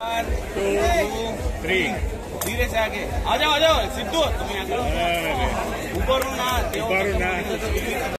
Three धीरे से आगे। आ जाओ आ जाओ। सिद्धू तुम्हें ऊपर ना ऊपर ना